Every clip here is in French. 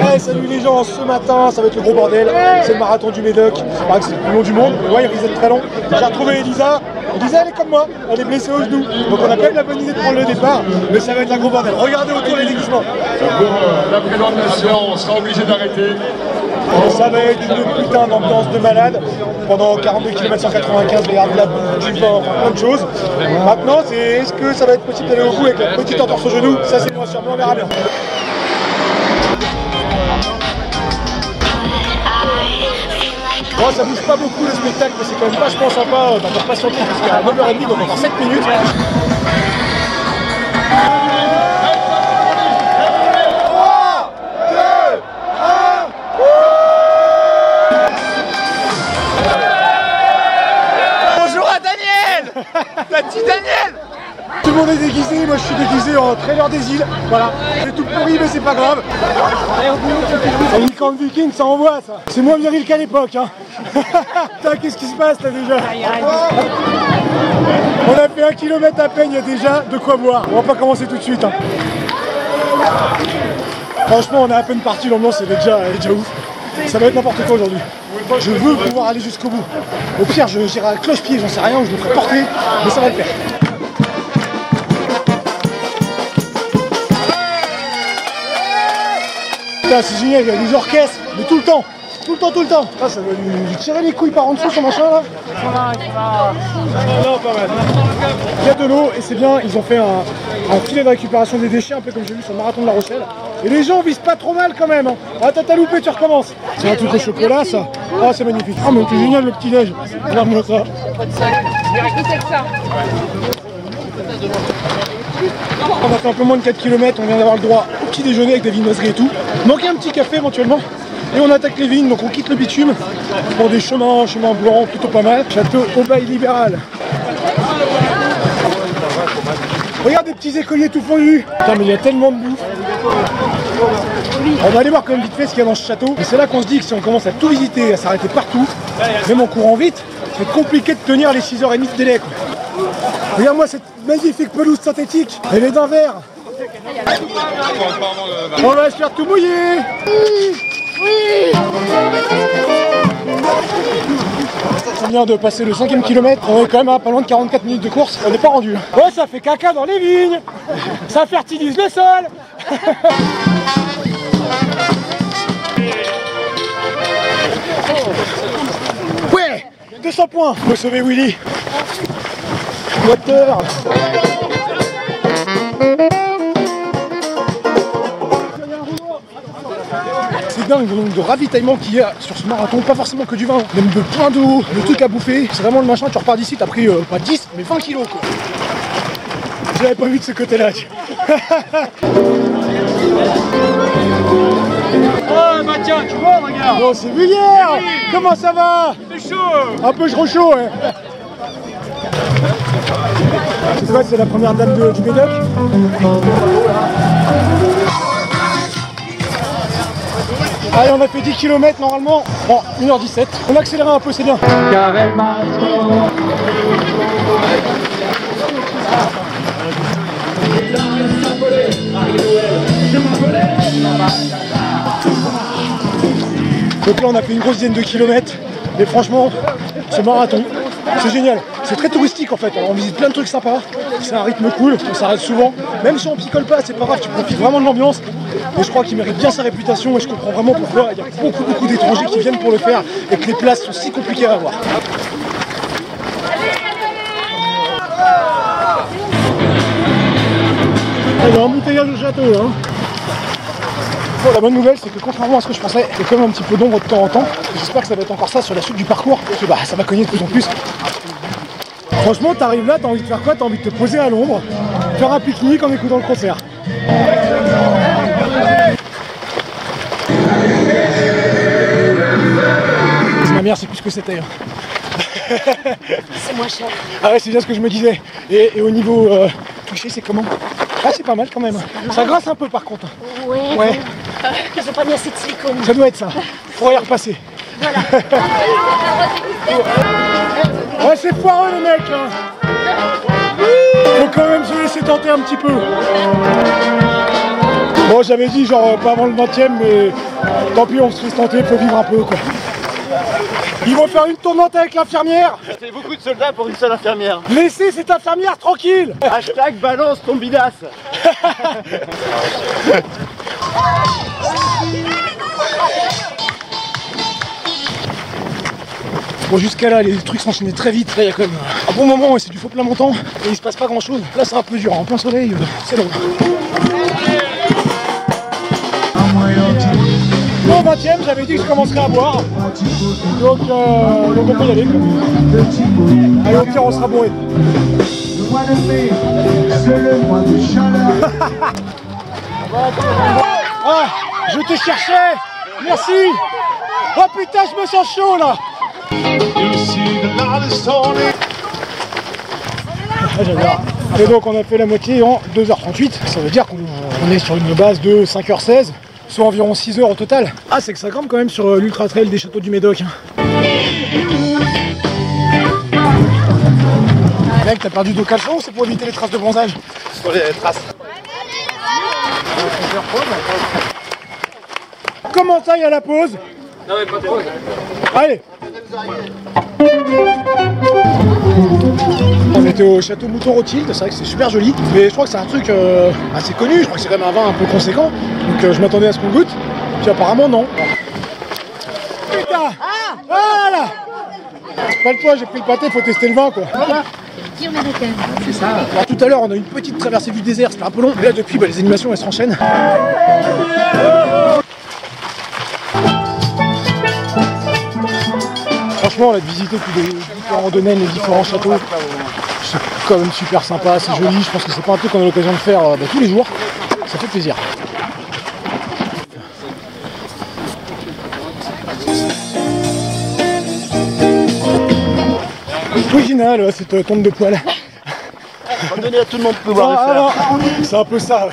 Hey, salut les gens, ce matin ça va être le gros bordel, c'est le marathon du Médoc, que c'est le plus long du monde, mais ouais il risque d'être très long. J'ai retrouvé Elisa, Elisa elle est comme moi, elle est blessée au genou, donc on a quand même la bonne idée de prendre le départ, mais ça va être un gros bordel. Regardez autour les déguisements. La présentation, on sera obligé d'arrêter. Ça va être une putain d'ambiance de malade pendant 42 km 195, il va y avoir de la du enfin plein de choses. Maintenant c'est est-ce que ça va être possible d'aller au bout avec la petite entorse au genou? Ça c'est moins sûr, mais on verra bien. Bon, ça bouge pas beaucoup le spectacle, mais c'est quand même vachement sympa d'avoir patienté jusqu'à 9h30, donc encore 7 minutes. Bonjour à Daniel La petite Daniel Tout le monde est déguisé, moi je suis déguisé en trailer des îles. Voilà, c'est tout pourri mais c'est pas grave. Un licorne viking, ça envoie ça. C'est moins viril qu'à l'époque. Hein. Qu'est-ce qui se passe là déjà? On a fait un kilomètre à peine, il y a déjà de quoi boire. On va pas commencer tout de suite. hein. Franchement, on est à peine parti, l'ambiance elle est déjà, déjà ouf. Ça va être n'importe quoi aujourd'hui. Je veux pouvoir aller jusqu'au bout. Au pire, je j'irai à cloche-pied, j'en sais rien, je me ferai porter, mais ça va le faire. C'est génial, il y a des orchestres, mais tout le temps. Tout le temps, tout le temps. Ah, ça va lui tirer les couilles par en dessous, son machin là. Il y a de l'eau et c'est bien, ils ont fait un, un filet de récupération des déchets, un peu comme j'ai vu sur le marathon de la Rochelle. Et les gens visent pas trop mal quand même. Hein. Ah, t'as loupé, tu recommences. C'est un truc au chocolat, ça. Ah, c'est magnifique. Ah, mais c'est génial le. Regarde-moi ça. On a fait un peu moins de 4 km, on vient d'avoir le droit au petit déjeuner avec des viennoiseries et tout. Manquait un petit café éventuellement. Et on attaque les vignes, donc on quitte le bitume pour des chemins, chemins blancs, plutôt pas mal. Château au bail libéral. Regarde des petits écoliers tout fondus. Putain mais il y a tellement de bouffe. On va aller voir quand même vite fait ce qu'il y a dans ce château. Et c'est là qu'on se dit que si on commence à tout visiter, à s'arrêter partout, même en courant vite, c'est compliqué de tenir les 6h30 de délai. Regarde-moi cette magnifique pelouse synthétique. Elle est d'un verre. On va se faire tout mouiller. On vient de passer le cinquième kilomètre, on est quand même à pas loin de 44 minutes de course, on n'est pas rendu. Ouais, ça fait caca dans les vignes, ça fertilise le sol. Ouais, 200 points, faut sauver Willy. Moteur. C'est dingue le nombre de ravitaillement qu'il y a sur ce marathon, pas forcément que du vin, même de points d'eau, de trucs à bouffer. C'est vraiment le machin, tu repars d'ici, t'as pris euh, pas 10, mais 20 kilos quoi. J'avais pas vu de ce côté-là. tu- Oh bah tiens, tu vois, regarde Bon, c'est Vullière Comment ça va? C'est chaud Un peu je chaud, ouais. C'est quoi, c'est la première dame de- du Médoc Allez, on a fait 10 km normalement en 1h17. On a accéléré un peu, c'est bien. Donc là, on a fait une grosse dizaine de kilomètres. Et franchement, ce marathon, c'est génial. C'est très touristique en fait. On visite plein de trucs sympas. C'est un rythme cool. On s'arrête souvent. Même si on picole pas, c'est pas grave. Tu profites vraiment de l'ambiance. Et je crois qu'il mérite bien sa réputation. Et je comprends vraiment pourquoi il y a beaucoup, beaucoup d'étrangers qui viennent pour le faire. Et que les places sont si compliquées à avoir. Il y a un embouteillage au château hein. La bonne nouvelle, c'est que contrairement à ce que je pensais, il y a quand même un petit peu d'ombre de temps en temps. J'espère que ça va être encore ça sur la suite du parcours, parce que bah, ça va cogner de plus en plus. Franchement, t'arrives là, t'as envie de faire quoi? T'as envie de te poser à l'ombre, faire un pique-nique en écoutant le concert. C'est ma mère, c'est plus que c'était. hein. C'est moins cher. Ah ouais, c'est bien ce que je me disais. Et, et au niveau euh, touché, c'est comment? Ah, c'est pas mal quand même. Ça grasse un peu par contre. Ouais. Ouais, Ils ont pas mis assez de silicone. ça doit être ça. Faudrait y repasser. ouais, c'est foireux les mecs. hein. Faut quand même se laisser tenter un petit peu. Bon, j'avais dit genre euh, pas avant le 20 e mais tant pis, on se laisse tenter, faut vivre un peu quoi. Ils vont faire une tournante avec l'infirmière C'est beaucoup de soldats pour une seule infirmière. Laissez cette infirmière tranquille Hashtag balance ton bidasse. Bon jusqu'à là les trucs s'enchaînaient très vite, là il y a quand même un bon moment et c'est du faux plein montant et il se passe pas grand chose. Là c'est un peu dur, en plein soleil, euh, c'est long. Au 20 e j'avais dit que je commencerais à boire. Donc, euh, donc on peut y aller. Allez au pire on sera bourré. Le mois de mai, c'est le mois de chaleur. Ah, je te cherchais Merci Oh putain, je me sens chaud là. Et donc on a fait la moitié en 2h38, ça veut dire qu'on on est sur une base de 5h16, soit environ 6h au total. Ah c'est que ça grimpe quand même sur euh, l'ultra trail des châteaux du Médoc. hein. Mec, t'as perdu deux caleçons c'est pour éviter les traces de bronzage Pour les traces. Comment ça, il y a la pause? Non mais pas trop. Allez On était au château Mouton Rothschild, c'est vrai que c'est super joli, mais je crois que c'est un truc euh, assez connu, je crois que c'est quand même un vin un peu conséquent, donc euh, je m'attendais à ce qu'on goûte, puis apparemment non. Putain Voilà Pas le poids, j'ai pris le pâté, faut tester le vin quoi. Alors, tout à l'heure, on a une petite traversée du désert, c'était un peu long, mais là depuis, bah, les animations elles s'enchaînent. Franchement, là, de visiter tous les différents domaines, les différents châteaux, c'est quand même super sympa, c'est joli. Je pense que c'est pas un truc qu'on a l'occasion de faire euh, bah, tous les jours. Ça fait plaisir. Original, cette euh, tombe de poil. À tout le monde de pouvoir Ah, le faire. alors, c'est un peu ça, ouais.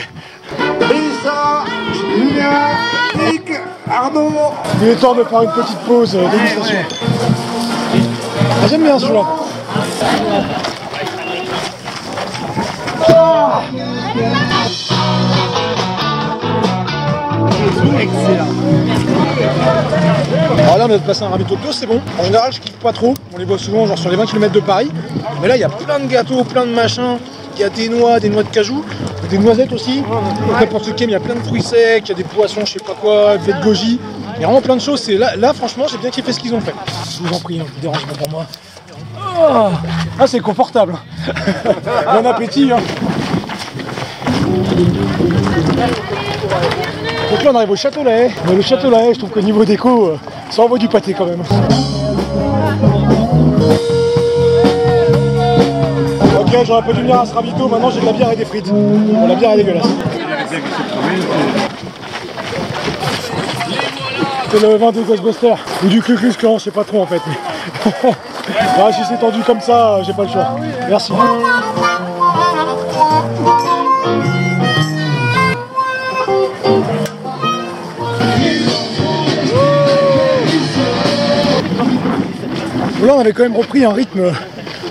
Lisa, Julien, Nick, Arnaud. Il est temps de faire une petite pause euh, dégustation. Ah, J'aime bien celui-là. Là, on de passer un de toast, c'est bon. En général, je kiffe pas trop. On les voit souvent, genre sur les 20 km de Paris. Mais là, il y a plein de gâteaux, plein de machins. Il y a des noix, des noix de cajou, des noisettes aussi. N'importe ce il y a plein de fruits secs, il y a des poissons, je sais pas quoi, fait de goji. Il y a vraiment plein de choses. Là, là, franchement, j'ai bien kiffé ce qu'ils ont fait. Je vous en prie, hein, vous dérangez pas pour moi. Ah, ah, c'est confortable. bon appétit. Hein. Donc là on arrive au château Lahaye. Mais le château Lahaye, je trouve qu'au niveau déco, euh, ça envoie du pâté quand même. Ok, j'aurais pas dû venir à ce ravito, maintenant j'ai de la bière et des frites. La bière est dégueulasse. C'est le vin de Ghostbuster. Ou du Klan, je sais pas trop en fait. si c'est tendu comme ça, j'ai pas le choix. Merci. On avait quand même repris un rythme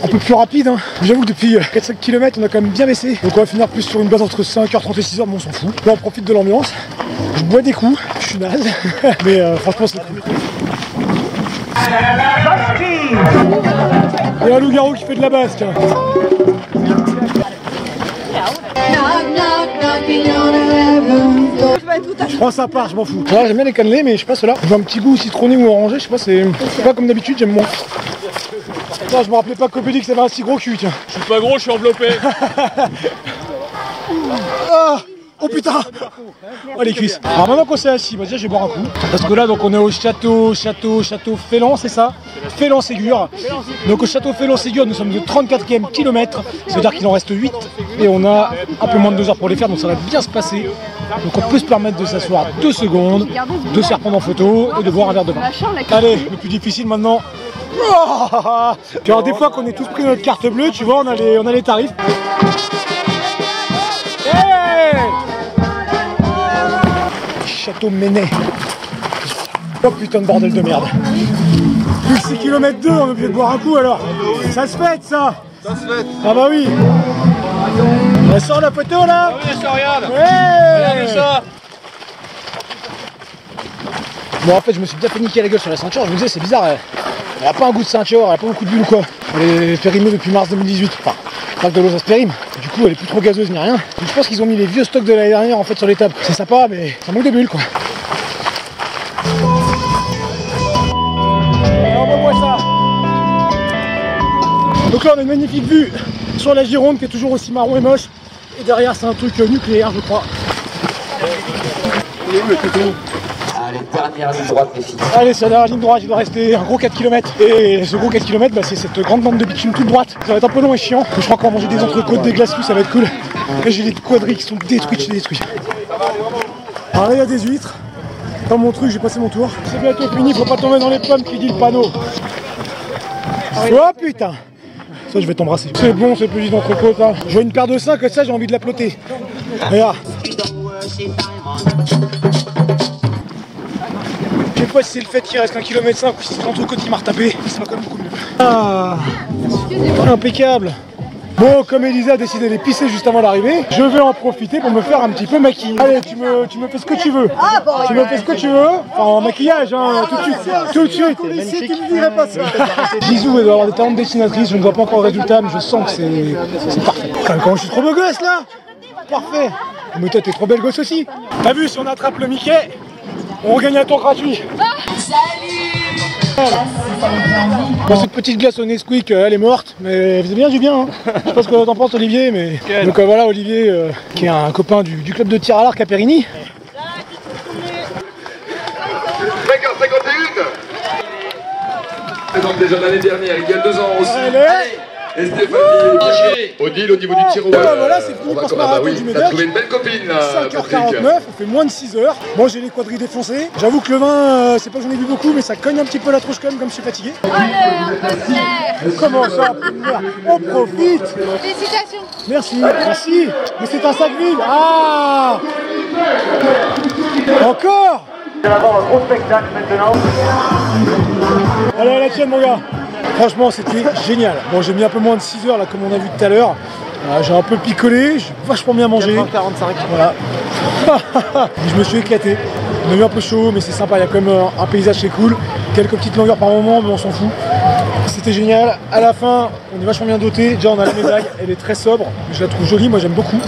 un peu plus rapide. hein. J'avoue que depuis euh, 4-5 km, on a quand même bien baissé. Donc on va finir plus sur une base entre 5h30 et 6h, mais on s'en fout. Là, on profite de l'ambiance. Je bois des coups, je suis naze, mais euh, franchement, c'est cool. Il y a un loup-garou qui fait de la tiens. Je prends ça part, je m'en fous. Ouais, j'aime bien les cannelés, mais je sais pas ceux-là. J'ai un petit goût citronné ou orangé, je sais pas, c'est c'est pas comme d'habitude, j'aime moins. Non, je me rappelais pas que Copédix avait un si gros cul, tiens. Je suis pas gros, je suis enveloppé. Ah Oh putain Oh les cuisses Alors maintenant qu'on s'est assis, bah déjà je vais boire un coup. Parce que là donc on est au château, château, château Félan, c'est ça? Félan Ségur. Donc au château Félan Ségur, nous sommes au 34e kilomètre. Ça veut dire qu'il en reste 8 et on a un peu moins de 2 heures pour les faire, donc ça va bien se passer. Donc on peut se permettre de s'asseoir 2 secondes, de se faire prendre en photo et de boire un verre de vin. Allez, le plus difficile maintenant. Oh vois, des fois qu'on est tous pris notre carte bleue, tu vois, on a les, on a les tarifs. Château Ménet. Oh putain de bordel de merde. Vu que c'est kilomètre 2, on est obligé de boire un coup alors. Ça se fête ça Ça se fête Ah bah oui Elle sort la poteau là ah Oui, Ouais Regardez ça Bon en fait je me suis bien fait niquer la gueule sur la ceinture, je me disais c'est bizarre, hein. elle a pas un goût de ceinture, elle a pas beaucoup de bulles quoi. Elle est périmée depuis mars 2018 que de périme, du coup elle est plus trop gazeuse ni rien. Donc, je pense qu'ils ont mis les vieux stocks de l'année dernière en fait sur les tables. C'est sympa mais ça manque de bulles quoi. Donc là on a une magnifique vue sur la Gironde qui est toujours aussi marron et moche. Et derrière c'est un truc nucléaire je crois. Dernière ligne droite, les filles. Allez, c'est la dernière ligne droite, il doit rester un gros 4 km. Et ce gros 4 km, bah, c'est cette grande bande de bitume toute droite. Ça va être un peu long et chiant. Je crois qu'on va manger des entrecôtes, des glaçons, ça va être cool. Et j'ai les quadrilles qui sont détruites, j'ai détruits. Alors là, il y a des huîtres. Dans mon truc, j'ai passé mon tour. C'est bientôt fini, faut pas tomber dans les pommes qui dit le panneau. Oh putain Ça, je vais t'embrasser. C'est bon, c'est plus d'entrecôte là. Je vois une paire de seins que ça, j'ai envie de la ploter. Regarde. Je sais pas si c'est le fait qu'il reste un kilomètre 5 ou si c'est l'entrecôte qui m'a retapé. Ça va quand même beaucoup mieux. Ah Impeccable Bon, comme Elisa a décidé de pisser juste avant l'arrivée, je vais en profiter pour me faire un petit peu maquiller. Allez, tu me, tu me fais ce que tu veux. tu me fais ce que tu veux. Enfin, en maquillage, hein, tout de suite. Tout de suite. Tu me dirais pas ça. Bisous, elle doit avoir des talents de dessinatrice. Je ne vois pas encore le résultat, mais je sens que c'est c'est parfait. Quand je suis trop beau gosse là? Parfait. Mais toi, t'es trop belle gosse aussi. T'as vu, si on attrape le Mickey, on gagne un tour gratuit. Bon, cette petite glace au Nesquik, euh, elle est morte, mais elle faisait bien du bien. Hein. Je sais pas ce que t'en penses, Olivier, mais. Donc euh, voilà, Olivier, euh, qui est un copain du, du club de tir à l'arc à Périgny. 5h51 Donc déjà l'année dernière, il y a deux ans aussi. Allez Et Stéphanie, Odile au niveau du tir au ben voilà, c'est fini On va pour ce ah bah marathon oui, du médoc. trouvé une belle copine là, Patrick. 5h49, on fait moins de 6 heures. Bon, j'ai les quadrilles défoncés. J'avoue que le vin, euh, c'est pas que j'en ai bu beaucoup, mais ça cogne un petit peu la tronche quand même, comme je suis fatigué. Comment ça On profite Félicitations Merci, merci. Mais c'est un sac vide. Ah Encore Allez, la tienne, mon gars. Franchement, c'était génial. Bon, j'ai mis un peu moins de 6 heures, là, comme on a vu tout à l'heure. Voilà, j'ai un peu picolé, j'ai vachement bien mangé. 45. Voilà. je me suis éclaté. On a eu un peu chaud, mais c'est sympa. Il y a quand même un, un paysage qui est cool. Quelques petites longueurs par moment, mais on s'en fout. C'était génial. À la fin, on est vachement bien doté. Déjà, on a la médaille. Elle est très sobre. Je la trouve jolie. Moi, j'aime beaucoup.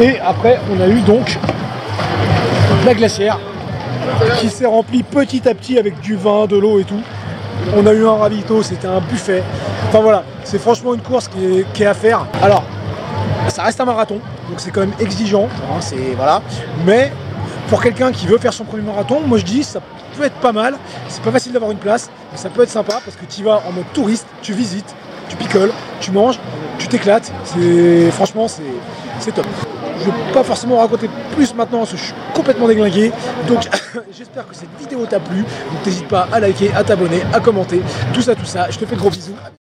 Et après, on a eu donc la glacière qui s'est remplie petit à petit avec du vin, de l'eau et tout. On a eu un ravito, c'était un buffet. Enfin voilà, c'est franchement une course qui est, à faire. Alors, ça reste un marathon, donc c'est quand même exigeant. hein. Mais pour quelqu'un qui veut faire son premier marathon, moi je dis ça peut être pas mal. C'est pas facile d'avoir une place, mais ça peut être sympa parce que tu vas en mode touriste, tu visites, tu picoles, tu manges, tu t'éclates. C'est franchement c'est top. Je ne vais pas forcément raconter plus maintenant parce que je suis complètement déglingué. Donc j'espère que cette vidéo t'a plu. Donc n'hésite pas à liker, à t'abonner, à commenter, tout ça, tout ça. Je te fais de gros bisous.